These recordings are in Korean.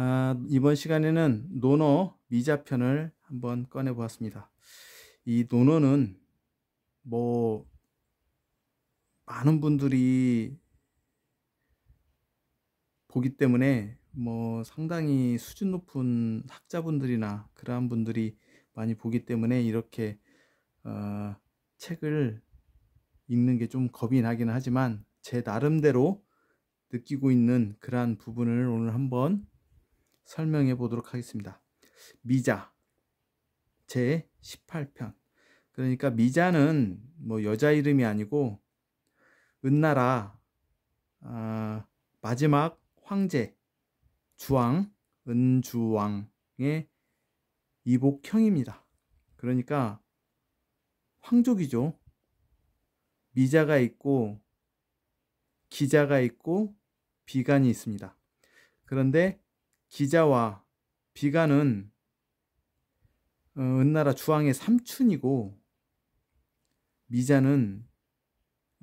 아, 이번 시간에는 논어 미자편을 한번 꺼내 보았습니다. 이 논어는 뭐 많은 분들이 보기 때문에 뭐 상당히 수준 높은 학자분들이나 그러한 분들이 많이 보기 때문에 이렇게 어, 책을 읽는 게 좀 겁이 나기는 하지만 제 나름대로 느끼고 있는 그러한 부분을 오늘 한번 설명해 보도록 하겠습니다. 미자 제 18편 그러니까 미자는 뭐 여자 이름이 아니고 은나라 아, 마지막 황제 주왕 은주왕의 이복형입니다. 그러니까 황족이죠. 미자가 있고 기자가 있고 비간이 있습니다. 그런데 기자와 비간은 어, 은나라 주왕의 삼촌이고 미자는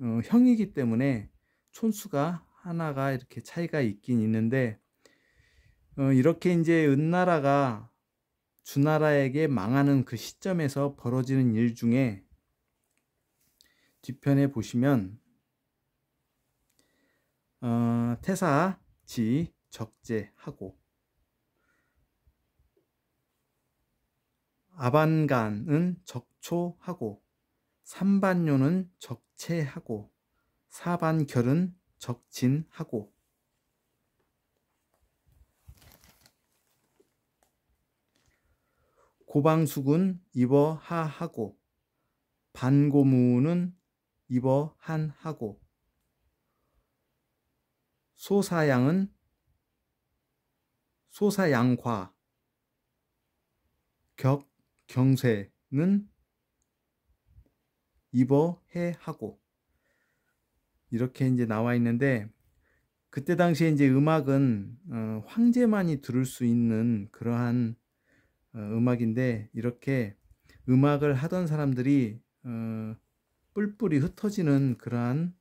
어, 형이기 때문에 촌수가 하나가 이렇게 차이가 있긴 있는데 어, 이렇게 이제 은나라가 주나라에게 망하는 그 시점에서 벌어지는 일 중에 뒤편에 보시면 어, 태사, 지, 적재하고 아반간은 적초하고 삼반요는 적체하고 사반결은 적진하고. 고방숙은 입어하하고 반고무는 입어한하고. 소사양은 소사양과 격 경세는 입어해 하고 이렇게 이제 나와 있는데 그때 당시에 이제 음악은 어, 황제만이 들을 수 있는 그러한 어, 음악인데 이렇게 음악을 하던 사람들이 어, 뿔뿔이 흩어지는 그러한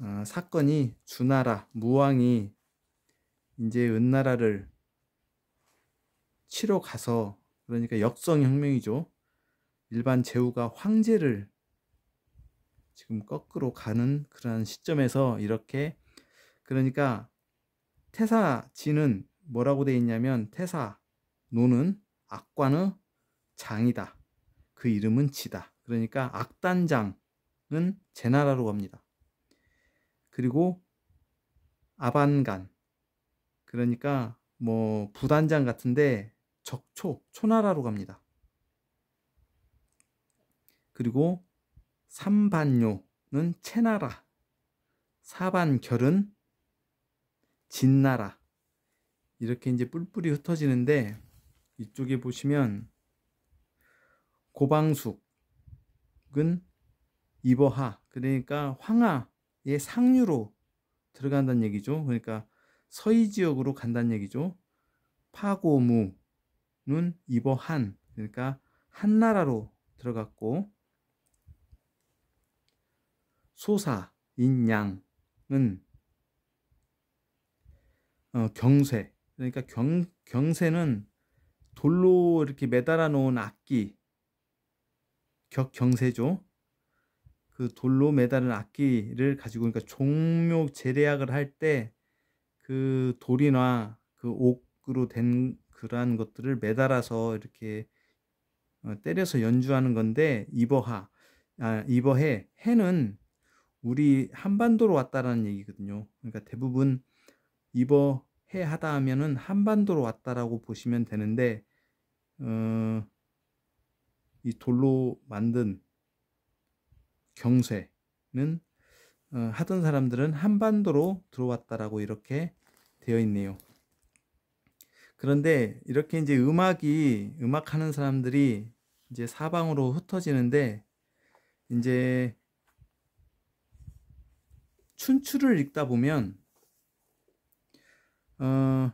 어, 사건이 주나라 무왕이 이제 은나라를 치러 가서 그러니까 역성혁명이죠. 일반 제후가 황제를 지금 거꾸로 가는 그런 시점에서 이렇게 그러니까 태사지는 뭐라고 되어 있냐면 태사 노는 악관의 장이다. 그 이름은 지다. 그러니까 악단장은 제나라로 갑니다. 그리고 아반간 그러니까 뭐 부단장 같은데 적초, 초나라로 갑니다. 그리고 삼반요는 채나라, 사반결은 진나라. 이렇게 이제 뿔뿔이 흩어지는데 이쪽에 보시면 고방숙은 이버하 그러니까 황하의 상류로 들어간다는 얘기죠. 그러니까 서희 지역으로 간다는 얘기죠. 파고무 는 이버한 그러니까 한나라로 들어갔고 소사 인 양은 어, 경쇠 그러니까 경, 경쇠는 돌로 이렇게 매달아 놓은 악기 격경쇠죠. 그 돌로 매달은 악기를 가지고 그러니까 종묘 제례악을 할 때 그 돌이나 그 옥으로 된 그러한 것들을 매달아서 이렇게 어, 때려서 연주하는 건데 이버하 아, 이버해 해는 우리 한반도로 왔다라는 얘기거든요. 그러니까 대부분 이버해 하다 하면은 한반도로 왔다라고 보시면 되는데 어, 이 돌로 만든 경쇠는 어, 하던 사람들은 한반도로 들어왔다라고 이렇게 되어 있네요. 그런데 이렇게 이제 음악이 음악하는 사람들이 이제 사방으로 흩어지는데 이제 춘추를 읽다 보면 어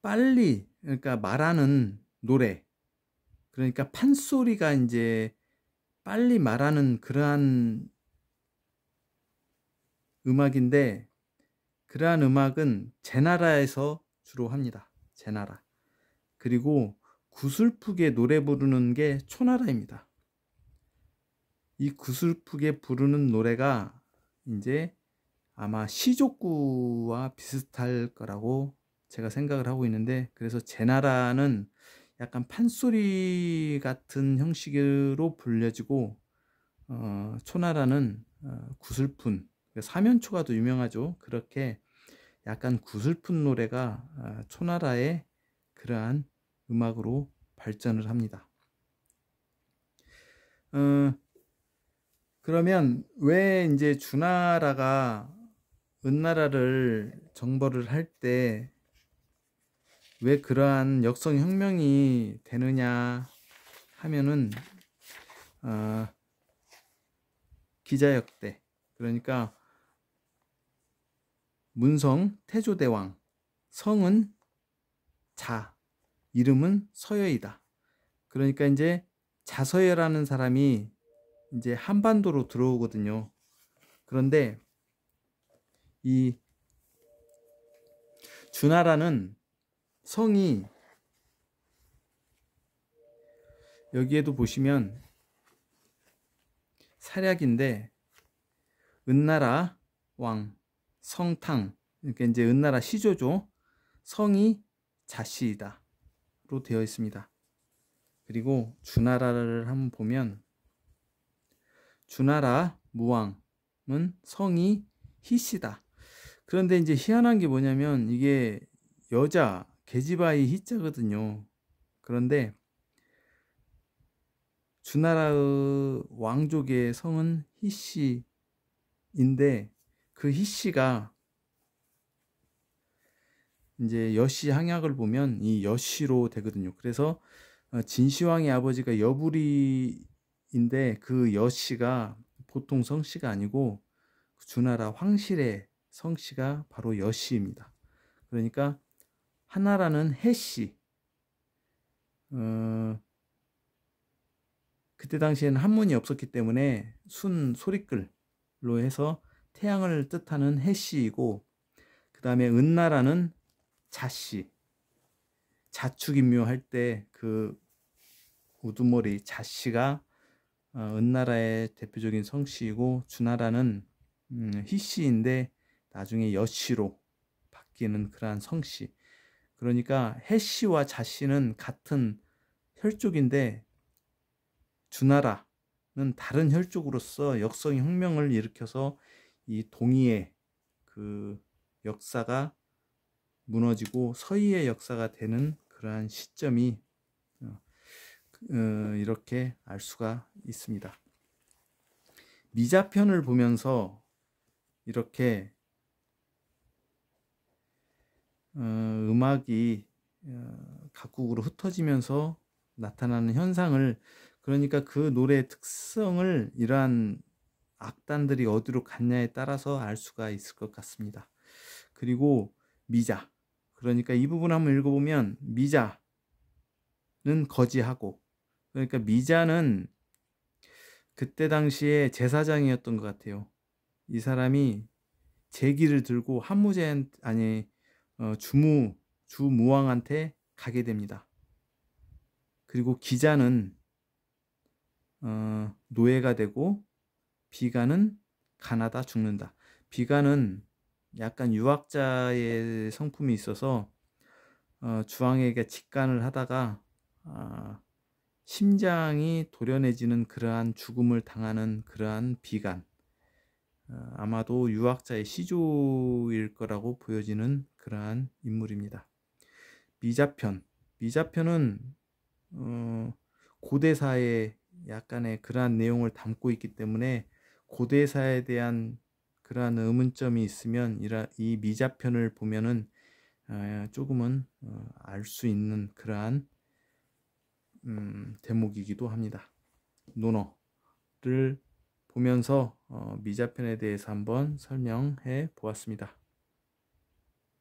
빨리 그러니까 말하는 노래 그러니까 판소리가 이제 빨리 말하는 그러한 음악인데 그러한 음악은 제 나라에서 주로 합니다. 제 나라. 그리고 구슬프게 노래 부르는 게 초나라입니다. 이 구슬프게 부르는 노래가 이제 아마 시족구와 비슷할 거라고 제가 생각을 하고 있는데 그래서 제 나라는 약간 판소리 같은 형식으로 불려지고 어, 초나라는 어, 구슬픈 사면초가도 유명하죠. 그렇게 약간 구슬픈 노래가 어, 초나라의 그러한 음악으로 발전을 합니다. 어, 그러면 왜 이제 주나라가 은나라를 정벌을 할 때 왜 그러한 역성 혁명이 되느냐 하면은 어, 기자역대 그러니까 문성 태조대왕. 성은 자. 이름은 서여이다. 그러니까 이제 자서여라는 사람이 이제 한반도로 들어오거든요. 그런데 이 주나라는 성이 여기에도 보시면 사략인데 은나라 왕 성탕 그러니까 이제 은나라 시조죠 성이 자씨이다로 되어 있습니다. 그리고 주나라를 한번 보면 주나라 무왕은 성이 희씨다. 그런데 이제 희한한 게 뭐냐면 이게 여자 계지바이 히자거든요. 그런데 주나라의 왕족의 성은 히씨인데 그 히씨가 이제 여씨 항약을 보면 이 여씨로 되거든요. 그래서 어, 진시황의 아버지가 여부리인데 그 여씨가 보통 성씨가 아니고 주나라 황실의 성씨가 바로 여씨입니다. 그러니까 하나라는 해씨. 어, 그때 당시에는 한문이 없었기 때문에 순 소리글로 해서 태양을 뜻하는 해씨이고 그 다음에 은나라는 자씨. 자축인묘 할 때 그 우두머리 자씨가 어, 은나라의 대표적인 성씨이고 주나라는 음, 희씨인데 나중에 여씨로 바뀌는 그러한 성씨. 그러니까 해씨와 자씨는 같은 혈족인데 주나라는 다른 혈족으로서 역성 혁명을 일으켜서 이 동의의 그 역사가 무너지고 서희의 역사가 되는 그러한 시점이 어, 어, 이렇게 알 수가 있습니다. 미자편을 보면서 이렇게 어, 음악이 어, 각국으로 흩어지면서 나타나는 현상을 그러니까 그 노래의 특성을 이러한 악단들이 어디로 갔냐에 따라서 알 수가 있을 것 같습니다. 그리고 미자 그러니까 이 부분 한번 읽어보면 미자는 거지하고 그러니까 미자는 그때 당시에 제사장이었던 것 같아요. 이 사람이 제기를 들고 한무제 아니 어, 주무 주무왕한테 가게 됩니다. 그리고 기자는 어, 노예가 되고 비가는 가나다 죽는다. 비가는 약간 유학자의 성품이 있어서 어, 주왕에게 직관을 하다가 어, 심장이 도련해지는 그러한 죽음을 당하는 그러한 비간 어, 아마도 유학자의 시조일 거라고 보여지는 그러한 인물입니다. 미자편. 미자편은 어, 고대사의 약간의 그러한 내용을 담고 있기 때문에 고대사에 대한 그러한 의문점이 있으면 이 미자편을 보면은 어, 조금은 어, 알수 있는 그러한 음, 대목이기도 합니다. 논어를 보면서 어, 미자편에 대해서 한번 설명해 보았습니다.